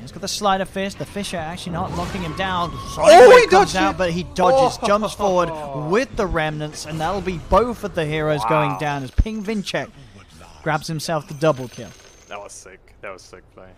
He's got the Sleight of Fist. The Fissure actually not knocking him down. Oh, he comes out, but he dodges, Oh. jumps forward with the remnants, and that'll be both of the heroes going down as Pingvincek grabs himself the double kill. That was sick. That was sick play.